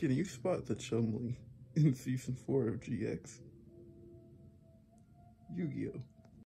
Can you spot the Chumley in season four of GX? Yu-Gi-Oh!